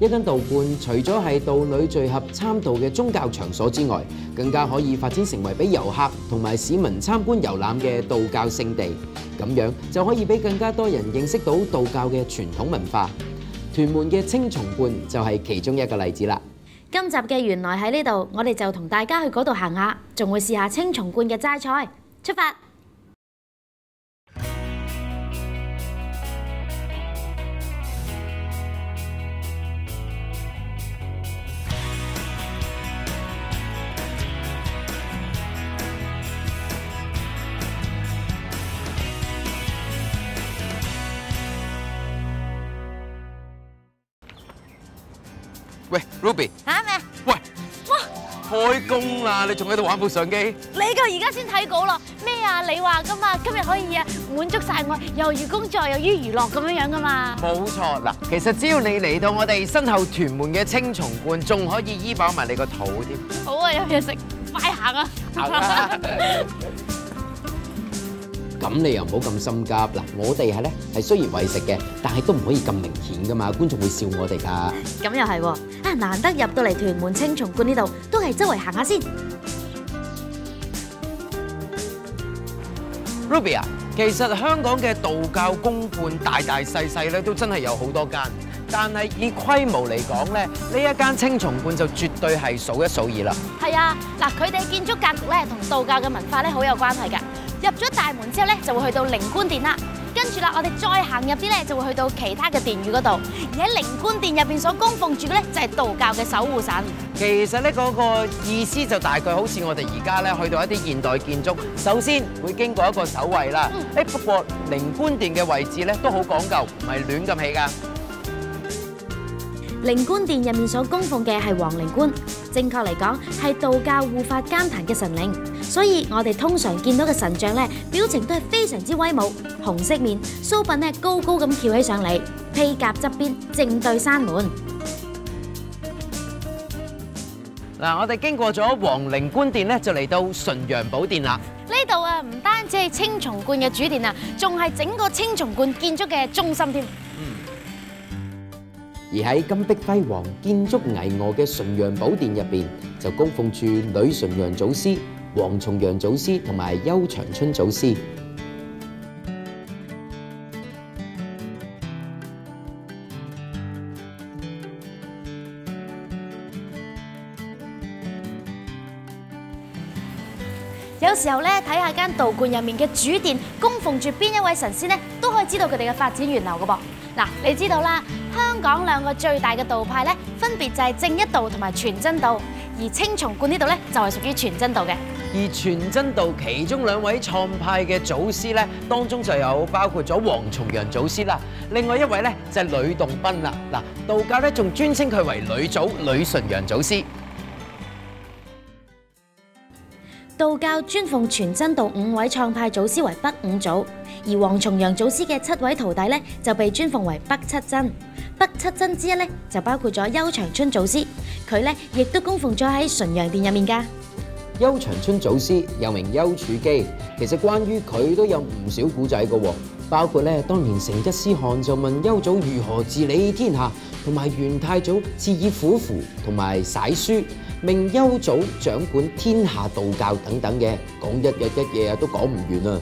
一間道观除咗係道女聚合參道嘅宗教場所之外，更加可以發展成為俾遊客同埋市民參觀遊覽嘅道教聖地。咁樣就可以俾更加多人認識到道教嘅傳統文化。屯門嘅青松观就係其中一個例子啦。今集嘅原來喺呢度，我哋就同大家去嗰度行下，仲會試下青松观嘅齋菜。出發！喂，Ruby，嚇咩？喂，哇！開工啦，你仲喺度玩部相機？你個而家先睇稿咯？咩啊？你話噶嘛？今日可以啊，滿足晒我，又於工作又於娛樂咁樣樣噶嘛？冇錯嗱，其實只要你嚟到我哋身後屯門嘅青松觀，仲可以醫飽埋你個肚添。好啊，有嘢食，快行啊！咁你又唔好咁心急嗱，我哋係咧係雖然為食嘅，但係都唔可以咁明顯噶嘛，觀眾會笑我哋噶。咁又係喎，啊難得入到嚟屯門青松觀呢度，都係周圍行下先。Ruby 啊，其實香港嘅道教公館大大細細咧都真係有好多間，但係以規模嚟講咧，呢一間青松觀就絕對係數一數二啦。係啊，嗱佢哋建築格局咧同道教嘅文化咧好有關係㗎。入咗大門之後咧，就會去到靈官殿啦。跟住啦，我哋再行入啲咧，就會去到其他嘅殿宇嗰度。而喺靈官殿入邊所供奉住嘅咧，就係道教嘅守護神。其實咧嗰個意思就大概好似我哋而家咧去到一啲現代建築，首先會經過一個守衛啦。誒不過靈官殿嘅位置咧都好講究，唔係亂咁起㗎。靈官殿入面所供奉嘅係皇靈官，正確嚟講係道教護法監壇嘅神靈，所以我哋通常見到嘅神像咧，表情都係非常之威武，紅色面，鬚品咧高高咁翹起上嚟，披甲側邊，正對山門。嗱，我哋經過咗皇靈官殿咧，就嚟到純陽寶殿啦。呢度啊，唔單止係青松觀嘅主殿啊，仲係整個青松觀建築嘅中心添。而喺金碧輝煌、建築巍峨嘅純陽寶殿入邊，就供奉住女純陽祖師、黃重陽祖師同埋邱長春祖師。有時候咧，睇下間道觀入面嘅主殿供奉住邊一位神仙咧，都可以知道佢哋嘅發展源流噶噃。嗱，你知道啦，香港兩個最大嘅道派咧，分別就係正一道同埋全真道，而青松觀呢度咧就係屬於全真道嘅。而全真道其中兩位創派嘅祖師咧，當中就有包括咗黃重陽祖師啦，另外一位咧就係呂洞賓啦。嗱，道教咧仲尊稱佢為呂祖、呂純陽祖師。道教尊奉全真道五位創派祖師為北五祖，而黃重陽祖師嘅七位徒弟咧就被尊奉為北七真。北七真之一咧就包括咗邱長春祖師，佢咧亦都供奉咗喺純陽殿入面㗎。邱長春祖師又名丘處基，其實關於佢都有唔少古仔嘅，包括咧當年成吉思汗就問邱祖如何治理天下，同埋元太祖赐以虎符同埋璽書，命邱祖掌管天下道教等等嘅，講一日一夜啊都講唔完啊！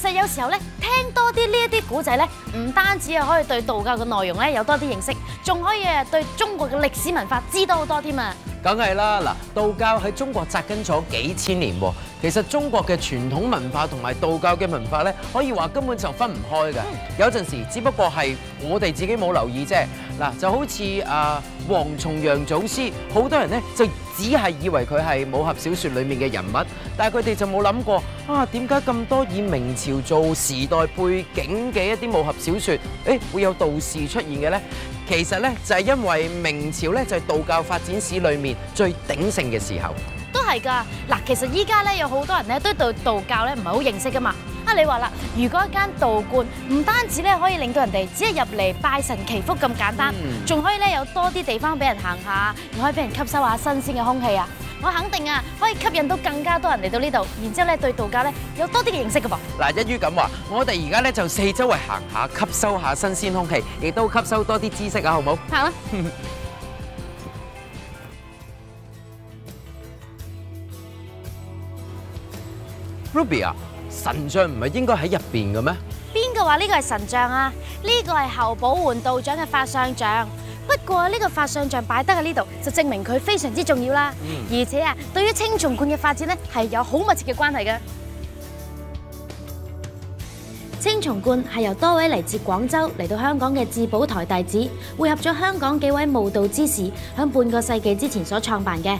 其實有時候咧，聽多啲呢一啲古仔咧，唔單止係可以對道教嘅內容咧有多啲認識，仲可以誒對中國嘅歷史文化知道好多添啊！梗係啦，嗱，道教喺中國扎根咗幾千年喎。其實中國嘅傳統文化同埋道教嘅文化咧，可以話根本就分唔開㗎。有陣時只不過係我哋自己冇留意啫。嗱，就好似啊黃重陽祖師，好多人咧就只係以為佢係武俠小説裡面嘅人物，但係佢哋就冇諗過啊點解咁多以明朝做時代背景嘅一啲武俠小説，誒會有道士出現嘅咧？其實咧就係因為明朝咧就係道教發展史裏面最鼎盛嘅時候。都係㗎，嗱，其實依家咧有好多人咧都對道教咧唔係好認識㗎嘛。啊，你話啦，如果一間道觀唔單止咧可以令到人哋只係入嚟拜神祈福咁簡單，仲可以咧有多啲地方俾人行下，又可以俾人吸收下新鮮嘅空氣啊。我肯定啊，可以吸引到更加多人嚟到呢度，然之後咧對道教咧有多啲嘅認識嘅噃。嗱，一於咁話，我哋而家咧就四周圍行下，吸收下新鮮空氣，亦都吸收多啲知識啊，好唔好？行啦，Ruby 啊，神像唔係應該喺入邊嘅咩？邊個話呢個係神像啊？呢個係侯寶桓道長嘅法相像。不過呢個法相像擺得喺呢度，就證明佢非常之重要啦。而且啊，對於青松觀嘅發展呢，係有好密切嘅關係嘅。青松觀係由多位嚟自廣州嚟到香港嘅智寶台弟子，匯合咗香港幾位悟道之士，響半個世紀之前所創辦嘅。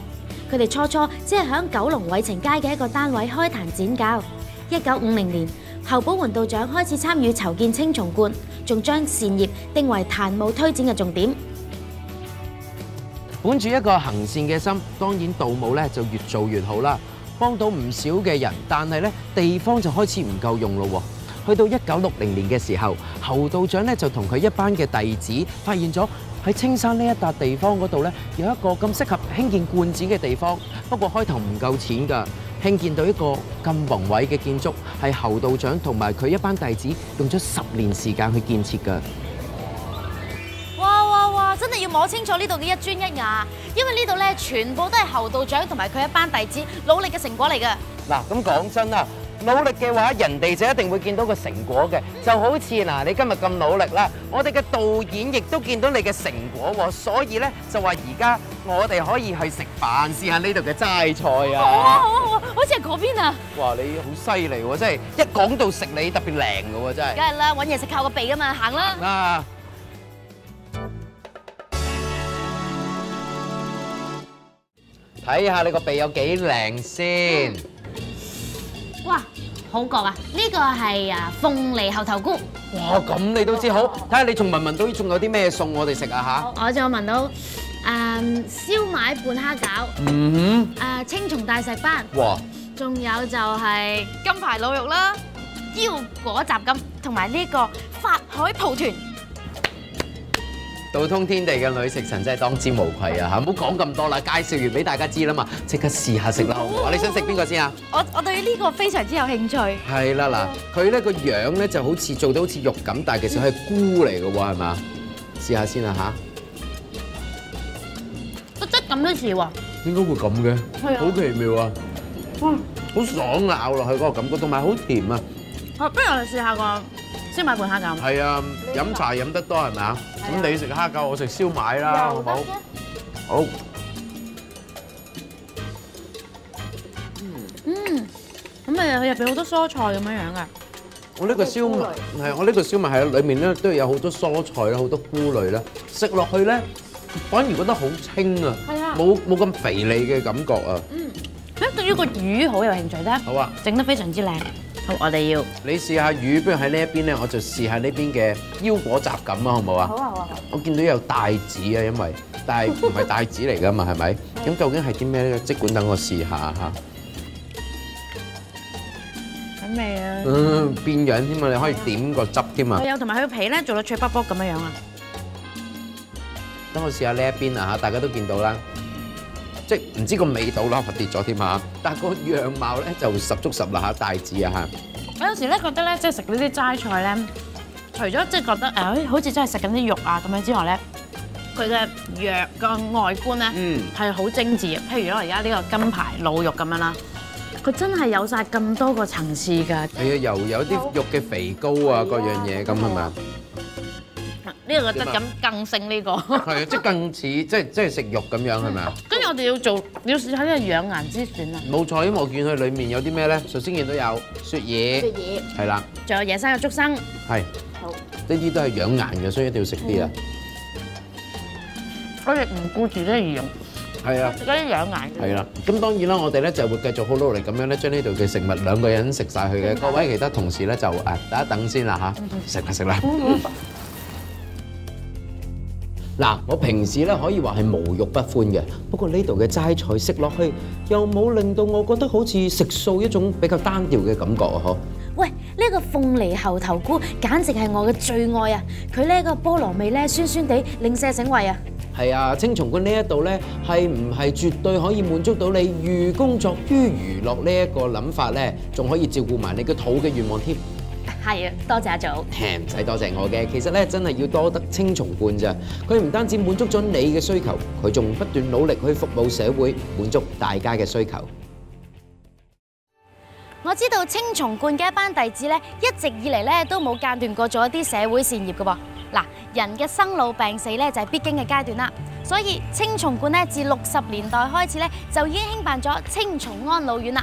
佢哋初初只係響九龍偉情街嘅一個單位開壇展教。一九五零年，侯寶桓道長開始參與籌建青松观，仲將善業定為壇務推展嘅重點。本住一個行善嘅心，當然道務咧就越做越好啦，幫到唔少嘅人。但係咧地方就開始唔夠用咯。去到一九六零年嘅時候，侯道長咧就同佢一班嘅弟子發現咗喺青山呢一笪地方嗰度咧有一個咁適合興建觀寺嘅地方。不過開頭唔夠錢㗎，興建到一個咁宏偉嘅建築，係侯道長同埋佢一班弟子用咗十年時間去建設㗎。哇哇哇！真係要摸清楚呢度嘅一磚一瓦，因為呢度咧全部都係侯道長同埋佢一班弟子努力嘅成果嚟㗎。嗱，咁講真啦，努力嘅話，人哋就一定會見到個成果嘅。就好似嗱，你今日咁努力啦，我哋嘅導演亦都見到你嘅成果喎。所以咧就話而家我哋可以去食飯，試下呢度嘅齋菜好啊啊！好啊好啊，好似係嗰邊啊！哇，你好犀利喎，真係一講到食你特別靚嘅喎，真係梗係啦，揾嘢食靠個鼻啊嘛，行啦！啊！睇下你個鼻有幾靚先。哇，好覺啊！呢個係啊鳳梨猴頭菇，哇，咁你都知好，睇下你仲聞唔聞到仲有啲咩餸我哋食啊吓我仲有聞到誒燒賣半蝦餃，吓？嗯誒青松大石斑，哼，哇！仲有就係金牌滷肉啦、腰果雜金，同埋呢個法海蒲團。道通天地嘅女食神真係當之無愧啊嚇！唔好講咁多啦，介紹完俾大家知啦嘛，即刻試下食啦，好唔好啊？你想食邊個先啊？我我對呢個非常之有興趣。係啦嗱，佢咧個樣咧就好似做到好似肉咁，但係其實係菇嚟嘅喎，係嘛？試下先啦嚇！個質感都似喎。應該會咁嘅？好奇妙啊！哇，好爽啊！咬落去嗰個感覺，同埋好甜啊！好，不如我哋試下個燒賣半蝦餃。係啊，飲茶飲得多係咪啊？咁你食蝦餃，我食燒賣啦，好唔好？好。嗯，咁誒佢入邊好多蔬菜咁樣樣噶。我呢個燒麥係我呢個燒麥係裏面咧都有好多蔬菜啦，好多菇類啦，食落去咧反而覺得好清啊，冇冇咁肥膩嘅感覺啊。嗯咁對於個魚好有興趣咧，好啊，整得非常之靚。好，我哋要。你試下魚，不如喺呢一邊咧，我就試下呢邊嘅腰果雜錦啊，好唔好啊？好啊好啊。我見到有帶子啊，因為但係唔係帶子嚟㗎嘛，係咪？咁究竟係啲咩咧？即管等我試下嚇。咁味啊！嗯，變樣添啊！你可以點個汁添啊！係啊，同埋佢個皮咧做到脆卜卜咁樣樣啊。等我試下呢一邊啊嚇，大家都見到啦，即係唔知個味道啦，跌咗添啊！但係個樣貌咧就十足十啦嚇，大致啊嚇。我有時咧覺得咧，即係食呢啲齋菜咧，除咗即係覺得誒，好似真係食緊啲肉啊咁樣之外咧，佢嘅藥個外觀咧嗯，係好精緻嘅。譬如我而家呢個金牌滷肉咁樣啦，佢真係有晒咁多個層次㗎。係啊，又有啲肉嘅肥膏啊，各樣嘢咁係咪啊？呢個嘅質感更勝呢個。係啊，即係更似即係即係食肉咁樣係咪啊？跟住我哋要做，要試下呢個養顏之選啊！冇錯，因為我見佢裡面有啲咩咧？首先見到有雪耳，嘢，係啦，仲有野生嘅竹笙。係。好，呢啲都係養顏嘅，所以一定要食啲啊。我哋唔顧自己儀容，係啊，食嗰啲養顏嘅。係啦。咁當然啦，我哋咧就會繼續好努力咁樣咧，將呢度嘅食物兩個人食晒佢嘅。各位其他同事咧就誒等一等先啦吓，食啦食啦。嗱，我平時咧可以話係無肉不歡嘅，不過呢度嘅齋菜食落去又冇令到我覺得好似食素一種比較單調嘅感覺啊！嗬。喂，呢個鳳梨猴頭菇簡直係我嘅最愛啊！佢呢個菠蘿味咧酸酸地，令舍醒胃啊！係啊，青松觀呢一度咧，係唔係絕對可以滿足到你寓工作於娛樂呢一個諗法咧？仲可以照顧埋你嘅肚嘅願望添。係啊，多謝阿祖。唔使多謝我嘅，其實咧真係要多得青松觀咋。佢唔單止滿足咗你嘅需求，佢仲不斷努力去服務社會，滿足大家嘅需求。我知道青松觀嘅一班弟子咧，一直以嚟咧都冇間斷過做一啲社會善業嘅噃。嗱，人嘅生老病死咧就係必經嘅階段啦，所以青松觀咧自六十年代開始咧就已經興辦咗青松安老院啦。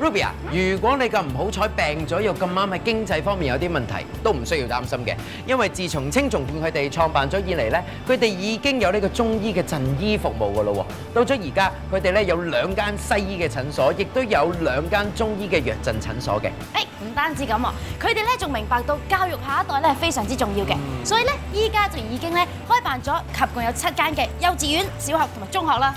Ruby 啊，如果你咁唔好彩病咗，又咁啱喺經濟方面有啲問題，都唔需要擔心嘅，因為自從青松觀佢哋創辦咗以嚟咧，佢哋已經有呢個中醫嘅贈醫服務噶咯喎。到咗而家，佢哋咧有兩間西醫嘅診所，亦都有兩間中醫嘅藥陣診所嘅。誒唔單止咁喎，佢哋咧仲明白到教育下一代咧係非常之重要嘅，所以咧依家就已經咧開辦咗及共有七間嘅幼稚園、小學同埋中學啦。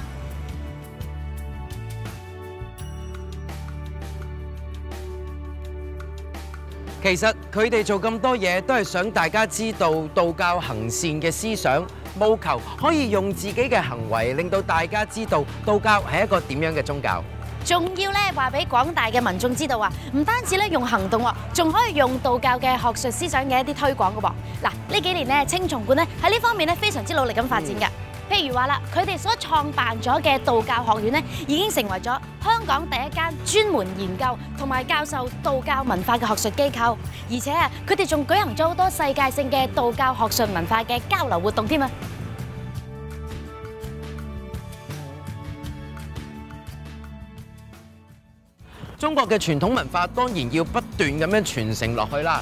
其實佢哋做咁多嘢，都係想大家知道道教行善嘅思想，務求可以用自己嘅行為，令到大家知道道教係一個點樣嘅宗教。仲要咧話俾廣大嘅民眾知道啊，唔單止咧用行動，仲可以用道教嘅學術思想嘅一啲推廣嘅喎。嗱，呢幾年咧青松觀咧喺呢方面咧非常之努力咁發展㗎。譬如話啦，佢哋所創辦咗嘅道教學院咧，已經成為咗香港第一間專門研究同埋教授道教文化嘅學術機構，而且啊，佢哋仲舉行咗好多世界性嘅道教學術文化嘅交流活動添啊！中國嘅傳統文化當然要不斷咁樣傳承落去啦。